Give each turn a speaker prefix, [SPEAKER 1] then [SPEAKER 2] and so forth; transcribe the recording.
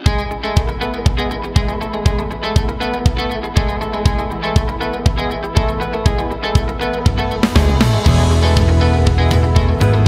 [SPEAKER 1] Música